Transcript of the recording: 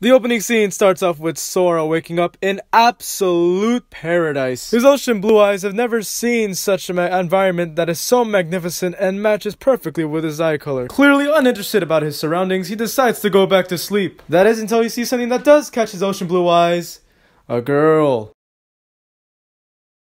The opening scene starts off with Sora waking up in absolute paradise. His ocean blue eyes have never seen such an environment that is so magnificent and matches perfectly with his eye color. Clearly uninterested about his surroundings, he decides to go back to sleep. That is until he sees something that does catch his ocean blue eyes. A girl.